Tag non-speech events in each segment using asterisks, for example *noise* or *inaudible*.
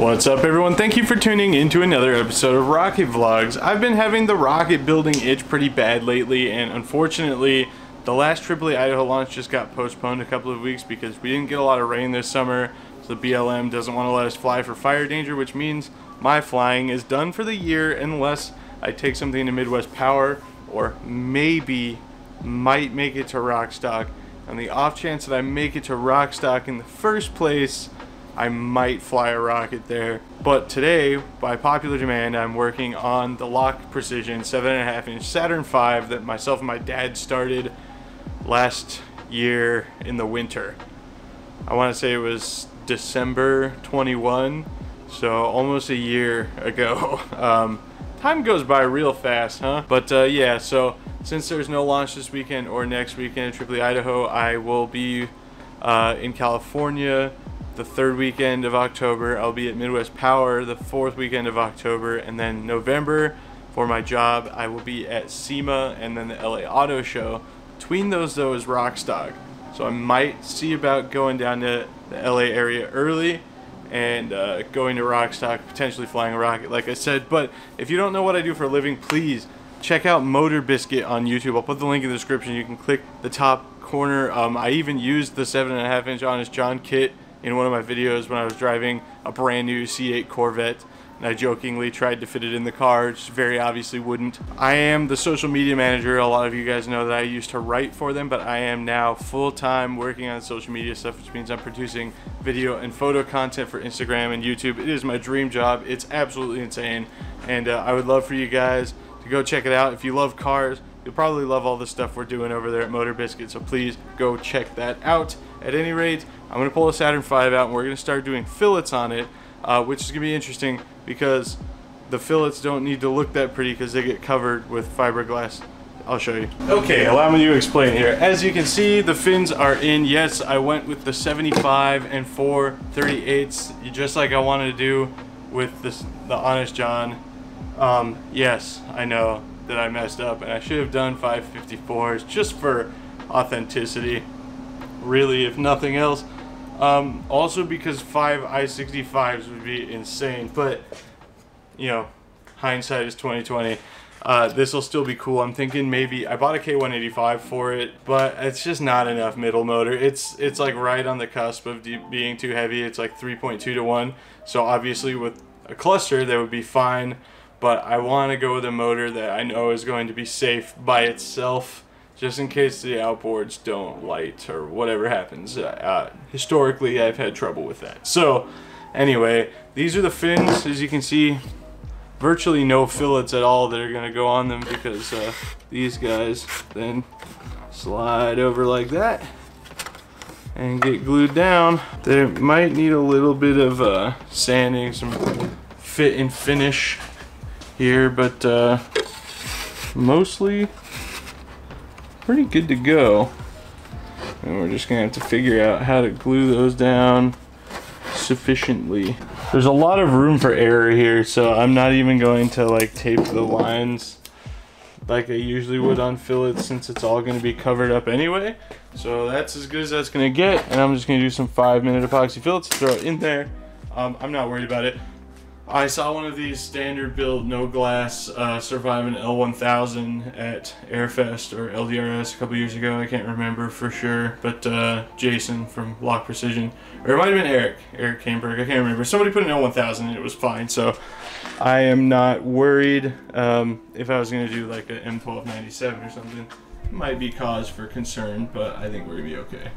What's up everyone? Thank you for tuning into another episode of Rocket Vlogs. I've been having the rocket building itch pretty bad lately and unfortunately the last AAA Idaho launch just got postponed a couple of weeks because we didn't get a lot of rain this summer so the BLM doesn't want to let us fly for fire danger which means my flying is done for the year unless I take something to Midwest Power or maybe might make it to ROCStock. On the off chance that I make it to ROCStock in the first place I might fly a rocket there. But today, by popular demand, I'm working on the LOC Precision 7.5 inch Saturn V that myself and my dad started last year in the winter. I want to say it was December 21, so almost a year ago. *laughs* Um, time goes by real fast, huh? But uh, yeah, so since there's no launch this weekend or next weekend at Tripoli, Idaho, I will be uh, in California the third weekend of October. I'll be at Midwest Power the fourth weekend of October. And then November, for my job, I will be at SEMA and then the LA Auto Show. Between those, though, is ROCStock. So I might see about going down to the LA area early and uh, going to ROCStock, potentially flying a rocket, like I said. But if you don't know what I do for a living, please check out Motor Biscuit on YouTube. I'll put the link in the description. You can click the top corner. Um, I even used the 7.5 inch Honest John kit in one of my videos when I was driving a brand new C8 Corvette and I jokingly tried to fit it in the car, which very obviously wouldn't. I am the social media manager. A lot of you guys know that I used to write for them, but I am now full-time working on social media stuff, which means I'm producing video and photo content for Instagram and YouTube. It is my dream job. It's absolutely insane, and uh, I would love for you guys to go check it out. If you love cars, you'll probably love all the stuff we're doing over there at Motor Biscuit, so please go check that out. At any rate, I'm going to pull a Saturn V out and we're going to start doing fillets on it, uh, which is going to be interesting because the fillets don't need to look that pretty because they get covered with fiberglass. I'll show you. Okay, allow me to explain here. As you can see, the fins are in. Yes, I went with the 75 and 4 38s, just like I wanted to do with this, the Honest John. Um, yes, I know that I messed up and I should have done 554s just for authenticity really if nothing else. Um, also because five i65s would be insane but you know hindsight is 2020 uh, this will still be cool. I'm thinking maybe I bought a K185 for it but it's just not enough middle motor. It's it's like right on the cusp of being too heavy. It's like 3.2 to 1 so obviously with a cluster that would be fine but I want to go with a motor that I know is going to be safe by itself just in case the outboards don't light or whatever happens. Uh, uh, historically, I've had trouble with that. So, anyway, these are the fins. As you can see, virtually no fillets at all that are going to go on them because uh, these guys then slide over like that and get glued down. They might need a little bit of uh, sanding, some fit and finish here, but uh, mostly pretty good to go. And we're just gonna have to figure out how to glue those down sufficiently. There's a lot of room for error here, so I'm not even going to like tape the lines like I usually would on fillets since it's all gonna be covered up anyway. So that's as good as that's gonna get, and I'm just gonna do some five minute epoxy fillets, throw it in there. Um, I'm not worried about it. I saw one of these standard build no glass uh, surviving L1000 at Airfest or LDRS a couple years ago. I can't remember for sure, but uh, Jason from LOC Precision, or it might have been Eric, Eric Kaneberg, I can't remember. Somebody put an L1000 and it was fine, so I am not worried. Um, if I was going to do like an M1297 or something, might be cause for concern, but I think we're going to be okay.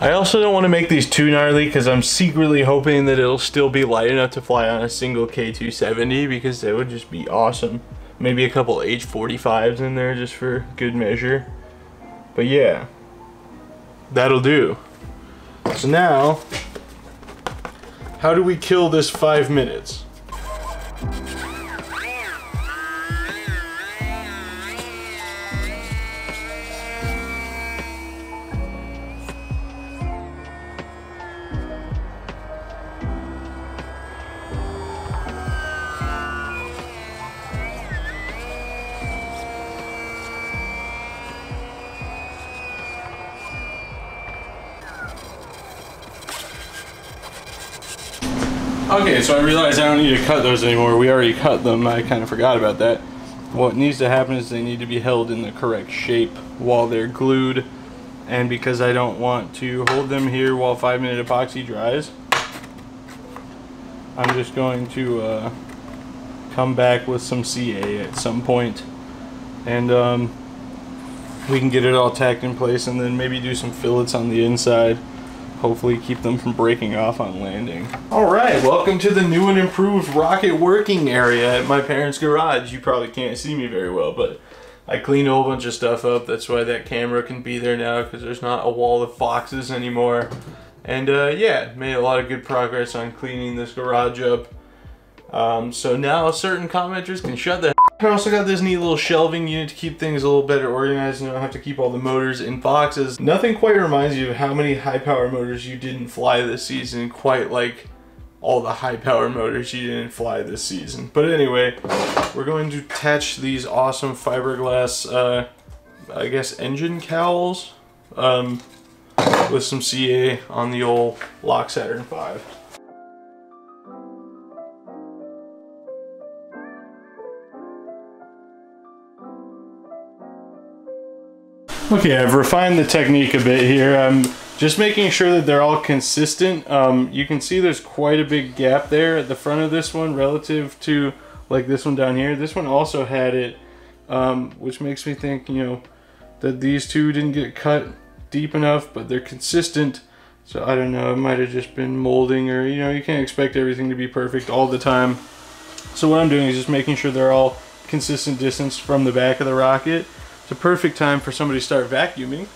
I also don't want to make these too gnarly because I'm secretly hoping that it'll still be light enough to fly on a single K270 because that would just be awesome. Maybe a couple H45s in there just for good measure. But yeah, that'll do. So now, how do we kill this five minutes? So I realized I don't need to cut those anymore. We already cut them. I kind of forgot about that. What needs to happen is they need to be held in the correct shape while they're glued. And because I don't want to hold them here while 5 minute epoxy dries, I'm just going to uh, come back with some CA at some point. And um, we can get it all tacked in place and then maybe do some fillets on the inside hopefully keep them from breaking off on landing. Alright, welcome to the new and improved rocket working area at my parents' garage. You probably can't see me very well, but I cleaned a whole bunch of stuff up. That's why that camera can be there now, because there's not a wall of boxes anymore. And uh, yeah, made a lot of good progress on cleaning this garage up. Um, so now certain commenters can shut the I also got this neat little shelving unit to keep things a little better organized and don't have to keep all the motors in boxes. Nothing quite reminds you of how many high power motors you didn't fly this season quite like all the high power motors you didn't fly this season. But anyway, we're going to attach these awesome fiberglass, uh, I guess engine cowls um, with some CA on the old Lock Saturn 5. Okay, I've refined the technique a bit here. I'm just making sure that they're all consistent. Um, you can see there's quite a big gap there at the front of this one relative to like this one down here. This one also had it, um, which makes me think, you know, that these two didn't get cut deep enough, but they're consistent. So I don't know, it might have just been molding or, you know, you can't expect everything to be perfect all the time. So what I'm doing is just making sure they're all consistent distance from the back of the rocket it's a perfect time for somebody to start vacuuming.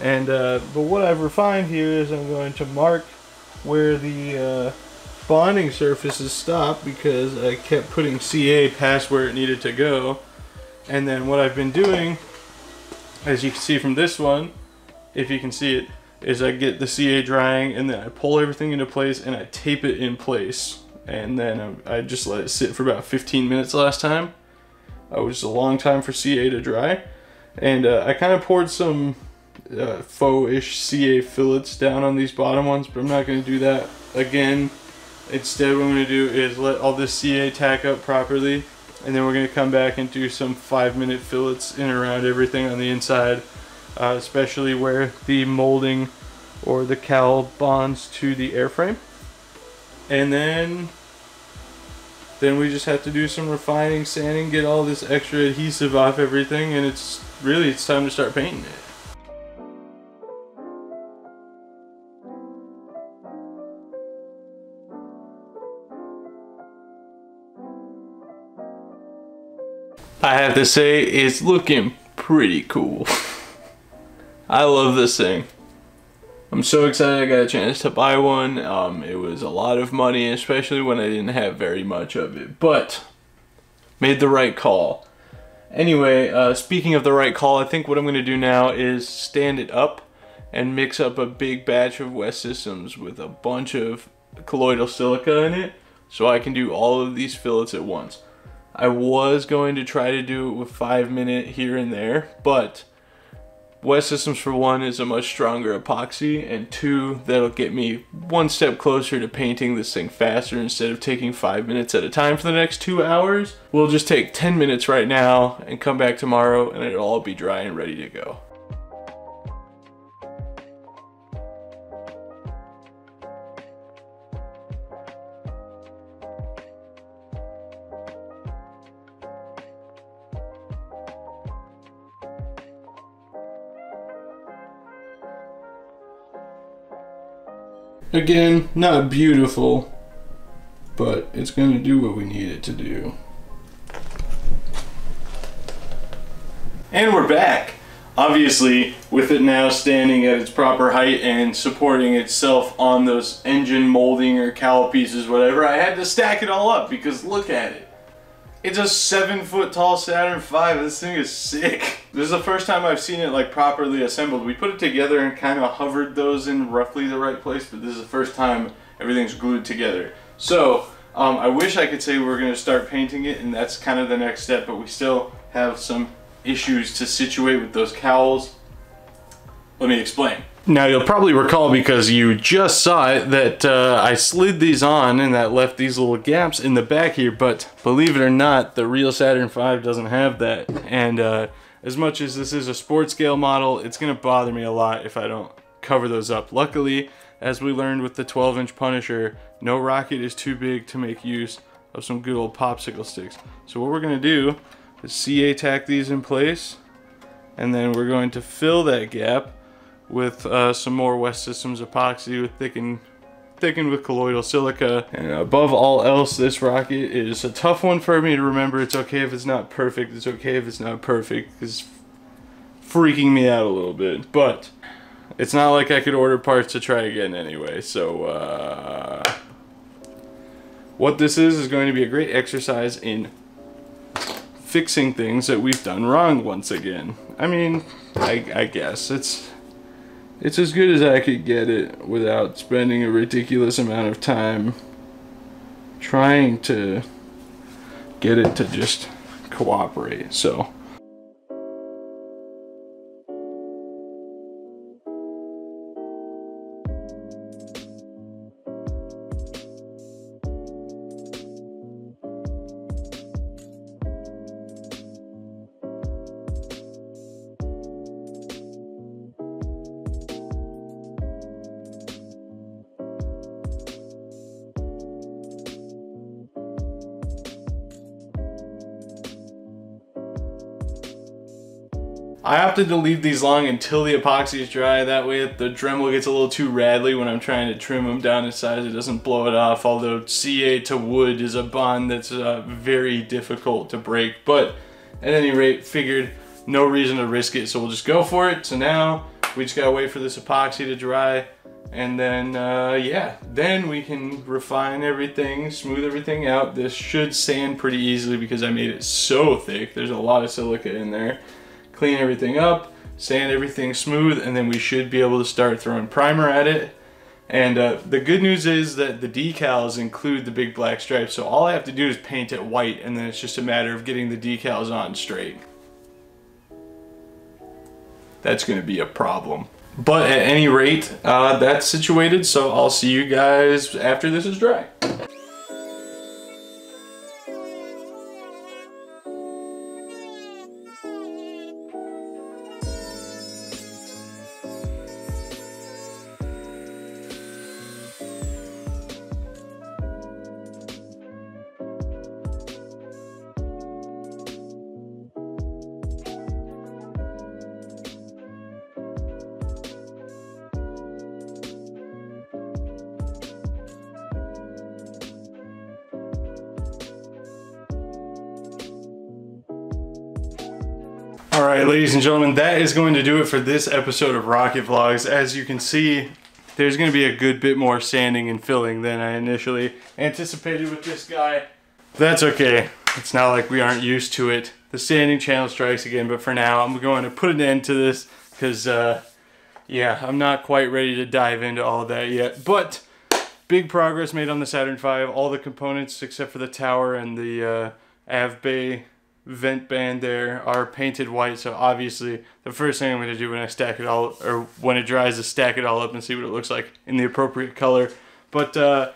And uh, but what I've refined here is I'm going to mark where the uh, bonding surfaces stop because I kept putting CA past where it needed to go. And then what I've been doing, as you can see from this one, if you can see it, is I get the CA drying and then I pull everything into place and I tape it in place. And then I just let it sit for about 15 minutes last time. It was a long time for CA to dry. And uh, I kind of poured some uh, faux-ish CA fillets down on these bottom ones, but I'm not going to do that again. Instead, what I'm going to do is let all this CA tack up properly, and then we're going to come back and do some five-minute fillets in around everything on the inside, uh, especially where the molding or the cowl bonds to the airframe. And then then we just have to do some refining, sanding, get all this extra adhesive off everything, and it's really, it's time to start painting it. I have to say, it's looking pretty cool. *laughs* I love this thing. I'm so excited I got a chance to buy one. Um, it was a lot of money, especially when I didn't have very much of it, but made the right call. Anyway, uh, speaking of the right call, I think what I'm going to do now is stand it up and mix up a big batch of West Systems with a bunch of colloidal silica in it so I can do all of these fillets at once. I was going to try to do it with 5 minute here and there, but West Systems for one is a much stronger epoxy and two that'll get me one step closer to painting this thing faster instead of taking five minutes at a time for the next two hours. We'll just take 10 minutes right now and come back tomorrow and it'll all be dry and ready to go. Again, not beautiful, but it's going to do what we need it to do. And we're back. Obviously, with it now standing at its proper height and supporting itself on those engine molding or cowl pieces, whatever, I had to stack it all up because look at it. It's a seven foot tall Saturn V. This thing is sick. This is the first time I've seen it like properly assembled. We put it together and kind of hovered those in roughly the right place, but this is the first time everything's glued together. So, um, I wish I could say we going to start painting it and that's kind of the next step, but we still have some issues to situate with those cowls. Let me explain. Now you'll probably recall because you just saw it that uh, I slid these on and that left these little gaps in the back here but believe it or not the real Saturn V doesn't have that and uh, as much as this is a sports scale model it's gonna bother me a lot if I don't cover those up. Luckily as we learned with the 12 inch Punisher no rocket is too big to make use of some good old popsicle sticks. So what we're gonna do is CA tack these in place and then we're going to fill that gap with uh, some more West Systems epoxy with thickened thickened with colloidal silica. And above all else, this rocket is a tough one for me to remember. It's okay if it's not perfect. It's okay if it's not perfect. It's freaking me out a little bit. But it's not like I could order parts to try again anyway. So uh, what this is is going to be a great exercise in fixing things that we've done wrong once again. I mean, I, I guess it's it's as good as I could get it without spending a ridiculous amount of time trying to get it to just cooperate. So I opted to leave these long until the epoxy is dry. That way the Dremel gets a little too rattly when I'm trying to trim them down to size. It doesn't blow it off. Although CA to wood is a bond that's uh, very difficult to break. But at any rate, figured no reason to risk it. So we'll just go for it. So now we just gotta wait for this epoxy to dry. And then, uh, yeah, then we can refine everything, smooth everything out. This should sand pretty easily because I made it so thick. There's a lot of silica in there clean everything up, sand everything smooth, and then we should be able to start throwing primer at it. And uh, the good news is that the decals include the big black stripes, so all I have to do is paint it white, and then it's just a matter of getting the decals on straight. That's gonna be a problem. But at any rate, uh, that's situated, so I'll see you guys after this is dry. All right, ladies and gentlemen, that is going to do it for this episode of Rocket Vlogs. As you can see, there's going to be a good bit more sanding and filling than I initially anticipated with this guy. That's okay. It's not like we aren't used to it. The sanding channel strikes again, but for now, I'm going to put an end to this because, uh, yeah, I'm not quite ready to dive into all that yet. But big progress made on the Saturn V. All the components except for the tower and the uh, Av Bay vent band there are painted white so obviously the first thing I'm going to do when I stack it all or when it dries is stack it all up and see what it looks like in the appropriate color. But uh,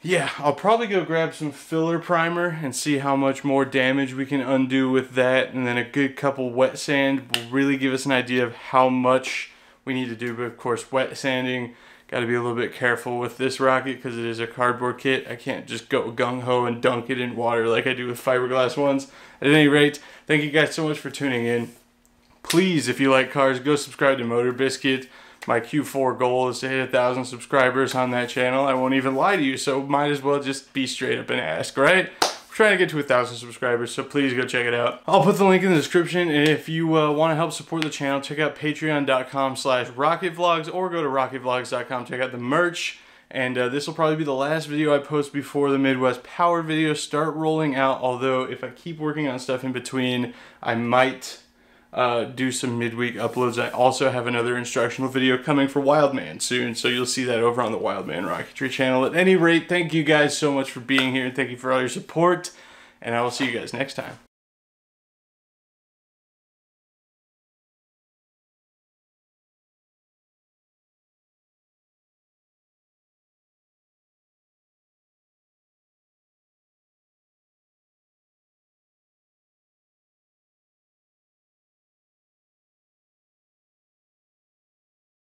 yeah I'll probably go grab some filler primer and see how much more damage we can undo with that and then a good couple wet sand will really give us an idea of how much we need to do. But of course wet sanding Got to be a little bit careful with this rocket because it is a cardboard kit. I can't just go gung-ho and dunk it in water like I do with fiberglass ones. At any rate, thank you guys so much for tuning in. Please, if you like cars, go subscribe to Motor Biscuit. My Q4 goal is to hit a thousand subscribers on that channel. I won't even lie to you, so might as well just be straight up and ask, right? Trying to get to a thousand subscribers, so please go check it out. I'll put the link in the description, if you uh, want to help support the channel, check out patreon.com slash rocketvlogs, or go to rocketvlogs.com, check out the merch, and uh, this will probably be the last video I post before the Midwest Power videos start rolling out, although if I keep working on stuff in between, I might uh, do some midweek uploads. I also have another instructional video coming for Wildman soon, so you'll see that over on the Wildman Rocketry channel. At any rate, thank you guys so much for being here, and thank you for all your support, and I will see you guys next time.